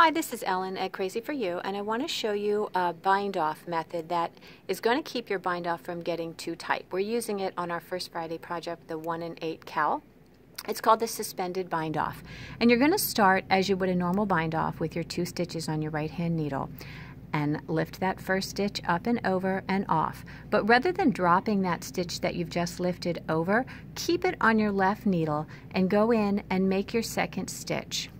Hi, this is Ellen at Crazy for Ewe, and I want to show you a bind off method that is going to keep your bind off from getting too tight. We're using it on our First Friday project, the 1 and 8 cowl. It's called the suspended bind off. And you're going to start as you would a normal bind off with your two stitches on your right hand needle and lift that first stitch up and over and off. But rather than dropping that stitch that you've just lifted over, keep it on your left needle and go in and make your second stitch.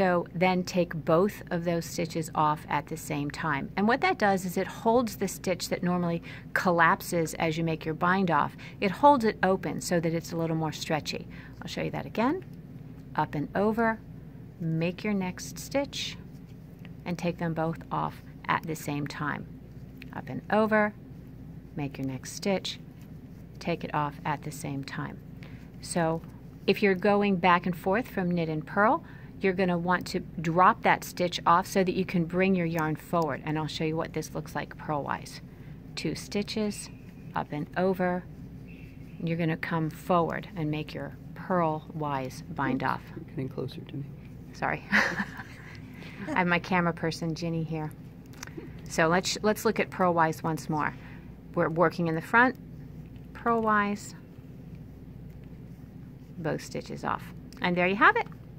So then take both of those stitches off at the same time. And what that does is it holds the stitch that normally collapses as you make your bind off. It holds it open so that it's a little more stretchy. I'll show you that again. Up and over, make your next stitch, and take them both off at the same time. Up and over, make your next stitch, take it off at the same time. So if you're going back and forth from knit and purl, you're going to want to drop that stitch off so that you can bring your yarn forward. And I'll show you what this looks like purlwise. Two stitches, up and over. You're going to come forward and make your purlwise bind off. You're getting closer to me. Sorry. I have my camera person, Ginny, here. So let's, let's look at purlwise once more. We're working in the front, purlwise, both stitches off. And there you have it.